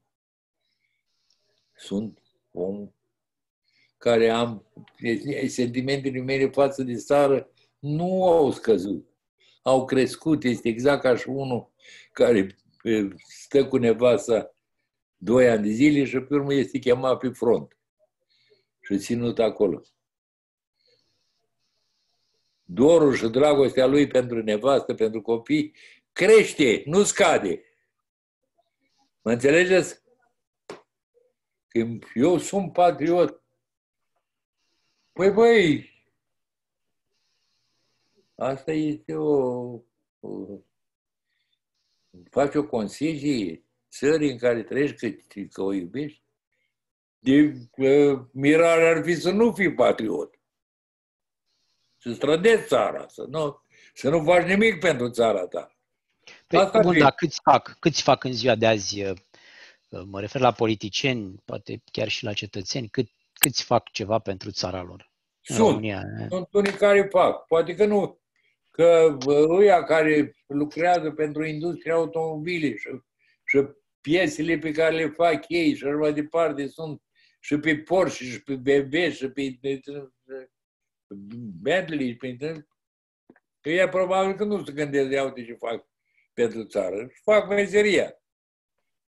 sunt om care am sentimentele mele față de țară nu au scăzut, au crescut. Este exact ca și unul care stă cu nevasta doi ani de zile și pe urmă este chemat pe front și ținut acolo. Dorul și dragostea lui pentru nevastă, pentru copii, crește, nu scade. Mă înțelegeți? Când eu sunt patriot, păi băi, Asta este o, o faci o concesie țării în care trăiești, că, că o iubești, de uh, mirare ar fi să nu fii patriot. Să strădești țara, să nu, să nu faci nimic pentru țara ta. Păi, Asta bun, dar câți fac, câți fac în ziua de azi, uh, mă refer la politicieni, poate chiar și la cetățeni, cât, câți fac ceva pentru țara lor? Sunt, România, sunt unii care fac. Poate că nu, că ăia care lucrează pentru industria automobile și, și piesele pe care le fac ei și așa mai departe sunt și pe Porsche și pe BMW și pe Bentley, pe că ei probabil că nu se gândesc de uite ce fac pentru țară. Și fac meseria.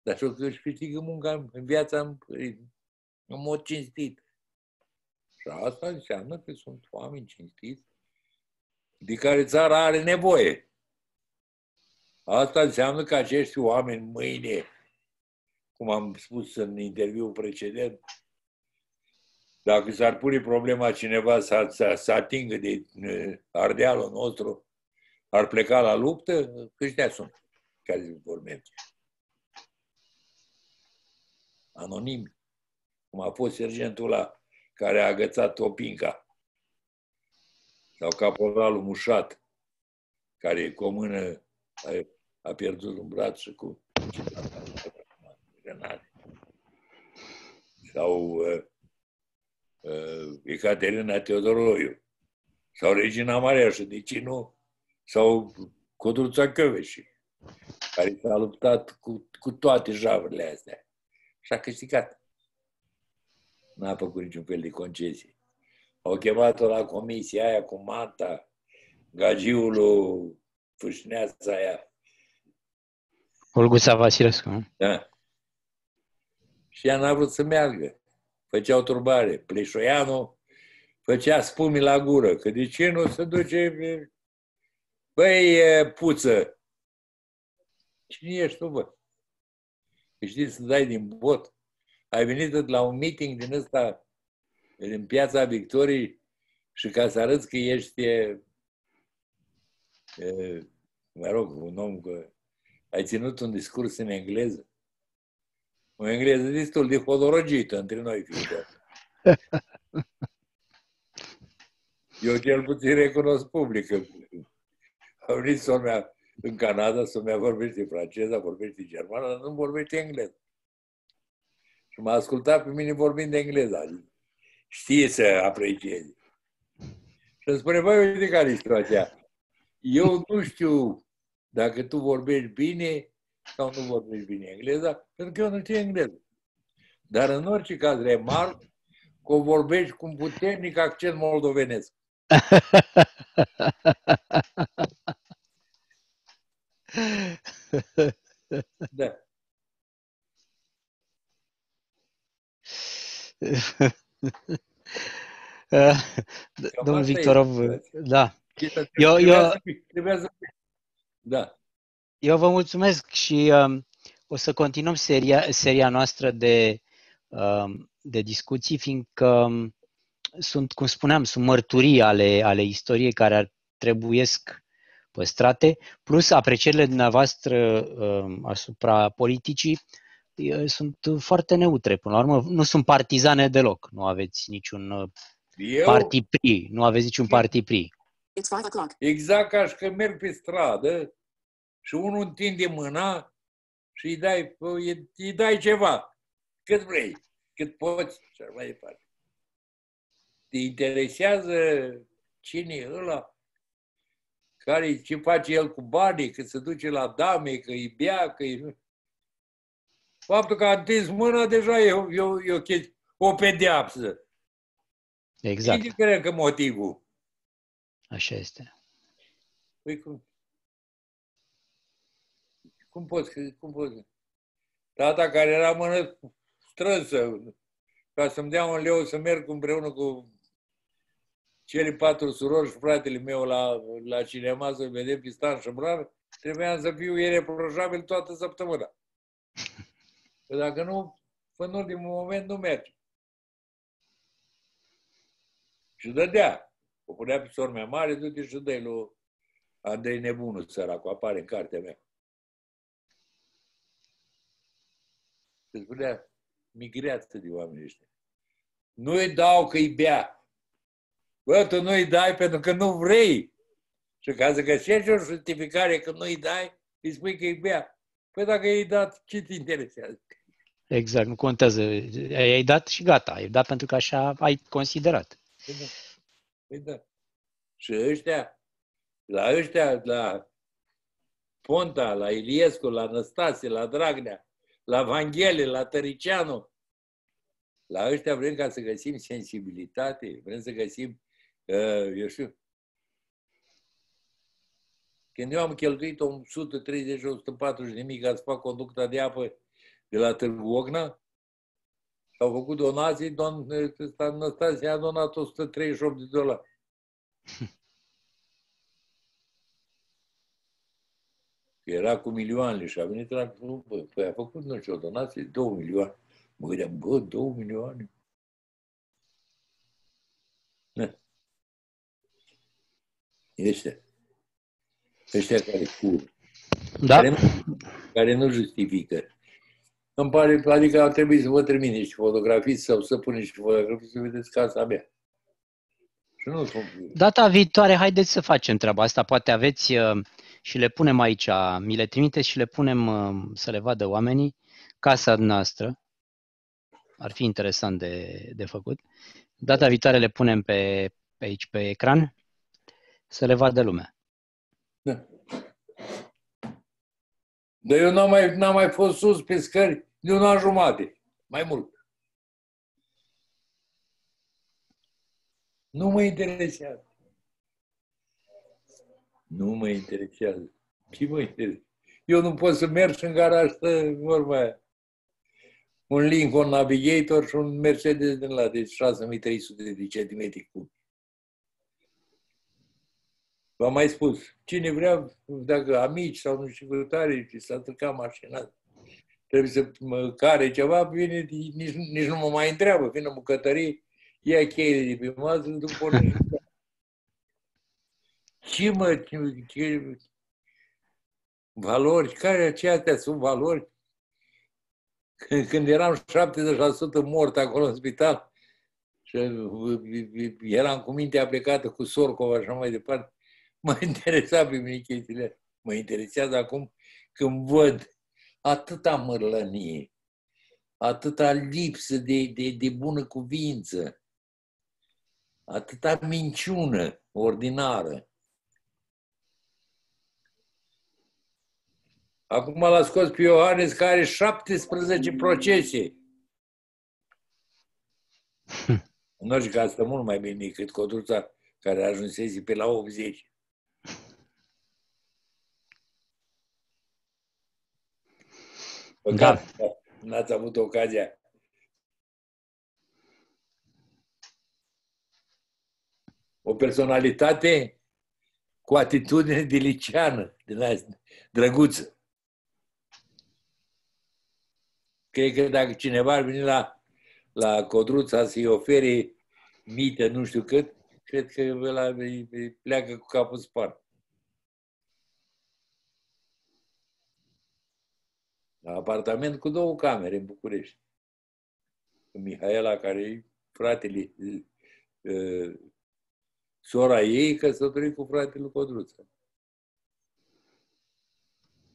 Dar și își câștigă munca în viața în, în mod cinstit. Și asta înseamnă că sunt oameni cinstiți de care țara are nevoie. Asta înseamnă că acești oameni mâine, cum am spus în interviul precedent, dacă s-ar pune problema cineva să, să, să atingă de ardealul nostru, ar pleca la luptă, câștia sunt care vor merge. Anonim, cum a fost sergentul ăla care a agățat Topinca sau caporalul Mușat, care cu o mână a, a pierdut un braț și cu grenade. Sau uh, uh, Ecaterina Teodoroiu, sau Regina Maria și de ce nu? Sau Codruța Căveși, care s-a luptat cu, cu toate javurile astea și a câștigat. N-a făcut niciun fel de concesie. Au chemat-o la comisia aia cu Manta, gagiul lui Fâșneața aia. Olguța Vasilescu. Da. Și ea n-a vrut să meargă. Făceau turbare. Pleșoianu făcea spumi la gură. Că de ce nu se duce... Băi, puță, cine ești tu, bă? Știi să dai din bot? Ai venit la un meeting din ăsta în piața Victoriei și ca să arăți că ești, e, e, mă rog, un om că ai ținut un discurs în engleză. O engleză destul de hodorogită între noi, fiind. Eu cel puțin recunosc public că a venit să mea în Canada, să mea vorbește franceză, vorbește germană, dar nu vorbește engleză. Și m-a ascultat pe mine vorbind de engleză. Adică știe să aprecieze. Și îmi spune, băi, uite care e situația. Eu nu știu dacă tu vorbești bine sau nu vorbești bine engleza, pentru că eu nu știu engleză. Dar în orice caz remarc că o vorbești cu un puternic accent moldovenesc. da. Domnul Victorov, da. Eu, eu, da. eu vă mulțumesc și um, o să continuăm seria, seria noastră de, um, de discuții, fiindcă um, sunt, cum spuneam, sunt mărturii ale, ale istoriei care ar trebuiesc păstrate, plus aprecierile dumneavoastră um, asupra politicii sunt foarte neutre. Până la urmă, nu sunt partizane deloc. Nu aveți niciun uh, Eu... parti pri. Nu aveți niciun parti pri. Exact ca și că merg pe stradă și unul întinde mâna și îi dai, îi dai ceva. Cât vrei, cât poți și mai departe. Te interesează cine e ăla? Care, ce face el cu banii, că se duce la dame, că îi bea, că îi... Faptul că a întins mâna deja e, e, e o, chestie, o pedeapsă. Exact. Indiferent că motivul. Așa este. Păi cum? Cum poți? Cum poți? Tata care era mână strânsă ca să-mi dea un leu să merg împreună cu cele patru surori și fratele meu la, la cinema să vedem Pistan și Brar, trebuia să fiu ireproșabil toată săptămâna. Că dacă nu, până în ultimul moment nu merge. Și dădea. O punea pe sor mea mare, du-te și dă lui Andrei Nebunul, săracul, apare în cartea mea. Se spunea migreață de oameni ăștia. Nu-i dau că-i bea. Bă, tu nu-i dai pentru că nu vrei. Și ca să găsești o justificare că nu-i dai, îi spui că îi bea. Păi dacă i-ai dat, ce te interesează? Exact, nu contează. Ai dat și gata. Ai dat pentru că așa ai considerat. Păi da. Păi da. Și ăștia, la ăștia, la Ponta, la Iliescu, la Năstase, la Dragnea, la Vanghele, la Tăricianu, la ăștia vrem ca să găsim sensibilitate, vrem să găsim, uh, eu știu, când eu am cheltuit 130-140 de mii ca să fac conducta de apă de la Târgu Ogna, au făcut donații, don, Anastasia a donat 138 de dolari. Era cu milioane și a venit la bă, păi a făcut, nu știu, o donație de 2 milioane. Mă gândeam, bă, 2 milioane. Este. Ăștia care fur. Da. Care, care nu justifică. Îmi pare, adică ar trebui să vă trimit niște fotografii sau să pun niște fotografii să vedeți casa mea. Și nu sunt... Data viitoare, haideți să facem treaba asta. Poate aveți uh, și le punem aici, mi le trimiteți și le punem uh, să le vadă oamenii. Casa noastră. Ar fi interesant de, de făcut. Data viitoare le punem pe, pe aici, pe ecran, să le vadă lumea. Da. Dar eu n-am mai, n-am mai fost sus pe scări de un an jumate, mai mult. Nu mă interesează. Nu mă interesează. Ce mă interesează? Eu nu pot să merg în gara asta, vorba aia. Un Lincoln Navigator și un Mercedes din la de 6300 de centimetri cub. V-am mai spus, cine vrea, dacă amici sau nu știu tare, și s-a trăcat mașina, trebuie să mă care ceva, vine, nici, nici nu mă mai întreabă, vine bucătărie, ia cheile de pe masă, nu pornește. Ce mă, ce, valori, care acestea sunt valori? Când, când eram 70% mort acolo în spital și eram cu mintea plecată cu Sorcova și așa mai departe, mă interesa pe mine chestiile Mă interesează acum când văd atâta mărlănie, atâta lipsă de, de, de bună cuvință, atâta minciună ordinară. Acum l-a scos pe Iohannes care are 17 procese. În orice caz, stă mult mai bine decât Codruța, care ajunsese pe la 80. Păcat, da. n-ați avut ocazia. O personalitate cu atitudine deliceană, din asta, drăguță. Cred că dacă cineva ar veni la, la Codruța să-i ofere mită, nu știu cât, cred că ăla pleacă cu capul spart. Apartament cu două camere în București. Mihaela, care e fratele, sora ei căsătorit cu fratele Codruță.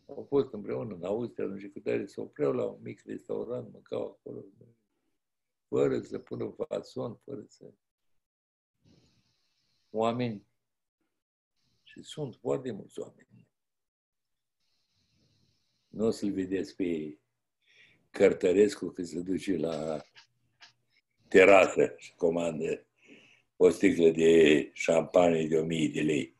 Au fost împreună în Austria, nu știu câte se opreau la un mic restaurant, mâncau acolo, fără să pună fason, fără să... Oameni. Și sunt foarte mulți oameni nu o să-l vedeți pe Cărtărescu când se duce la terasă și comandă o sticlă de șampanie de 1000 de lei.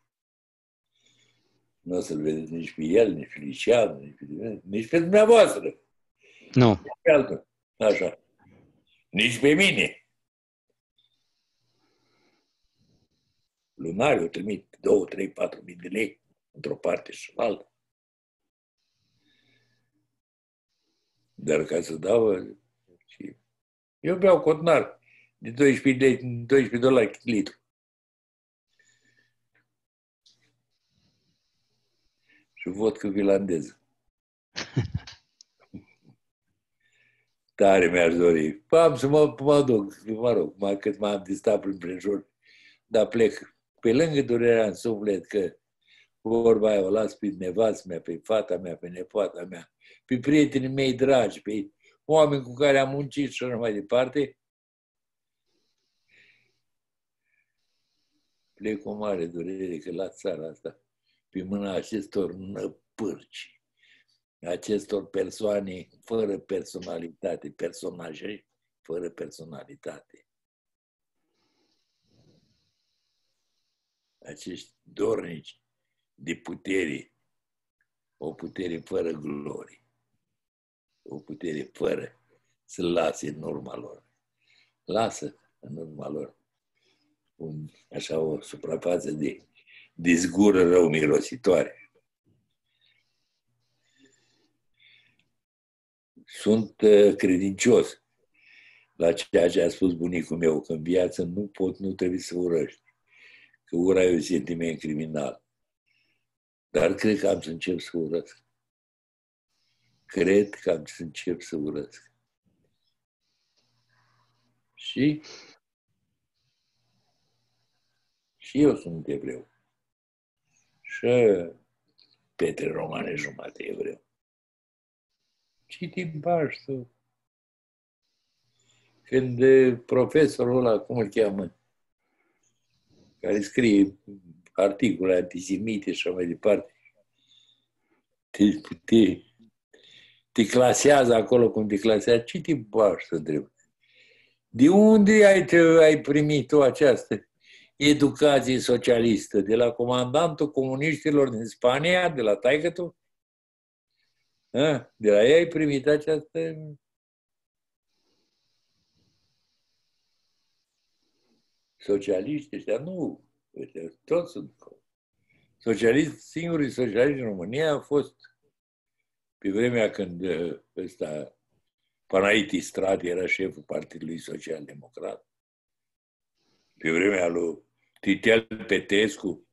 Nu o să-l vedeți nici pe el, nici pe Liceanu, nici pe, nici pe dumneavoastră. Nu. Pe altul. Așa. Nici pe mine. Lunar eu trimit 2, 3, 4 mii de lei într-o parte și alta. Dar ca să dau... Și... Eu beau cotnar de 12, de 12 dolari litru. și vodcă vilandeză. Tare mi-aș dori. Am să mă, mă duc, mă rog, mai cât m-am distat prin prejur, dar plec. Pe lângă durerea în suflet că vorba aia o las pe nevastă mea, pe fata mea, pe nepoata mea, pe prietenii mei dragi, pe oameni cu care am muncit și așa mai departe, plec cu mare durere că la țara asta, pe mâna acestor năpârci, acestor persoane fără personalitate, personaje fără personalitate. Acești dornici de putere, o putere fără glorie, o putere fără să lase în urma lor. Lasă în urma lor un, așa o suprafață de, de zgură rău mirositoare. Sunt uh, credincios la ceea ce a spus bunicul meu, că în viață nu pot, nu trebuie să urăști, că ura e un sentiment criminal. Dar cred că am să încep să urăsc. Cred că am să încep să urăsc. Și și eu sunt evreu. Și Petre Romane jumate evreu. Citim Paștul. Când profesorul ăla, cum îl cheamă, care scrie articole antisemite și așa mai departe, te, te, te clasează acolo cum te clasează, citim Paștul drept. De unde ai, ai primit tu această educație socialistă, de la comandantul comuniștilor din Spania, de la taicătul? De la ei ai primit această... Socialiști ăștia, nu, ăștia, toți sunt socialist, singurii socialiști în România a fost pe vremea când ăsta Panaiti Strat era șeful Partidului Social Democrat, pe vremea lui Titel Petescu,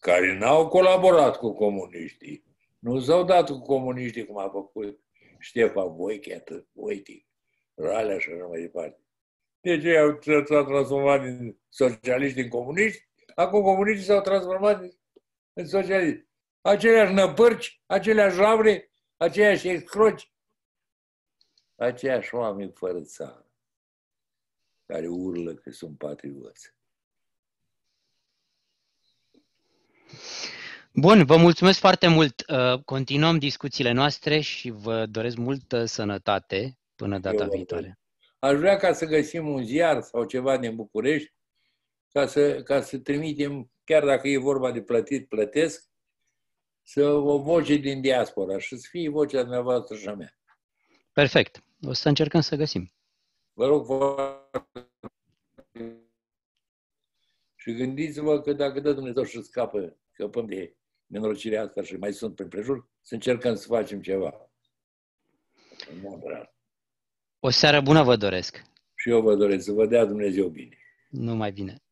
care n-au colaborat cu comuniștii. Nu s-au dat cu comuniștii cum a făcut Ștefan Voiche, atât, Voitic, Ralea și așa mai departe. Deci ei au s-au transformat din socialiști în comuniști, acum comuniștii s-au transformat în socialiști. Aceleași năpârci, aceleași javre, aceiași excroci, aceiași oameni fără țară, care urlă că sunt patrioți. Bun, vă mulțumesc foarte mult. Uh, continuăm discuțiile noastre și vă doresc multă sănătate până data Eu viitoare. Aș vrea ca să găsim un ziar sau ceva din București ca să, ca să trimitem, chiar dacă e vorba de plătit, plătesc, să o voce din diaspora și să fie vocea dumneavoastră și a mea. Perfect. O să încercăm să găsim. Vă rog și gândiți-vă că dacă dă Dumnezeu și scapă, scăpăm de nenorocirea asta și mai sunt pe prejur, să încercăm să facem ceva. O seară bună vă doresc. Și eu vă doresc să vă dea Dumnezeu bine. Numai bine.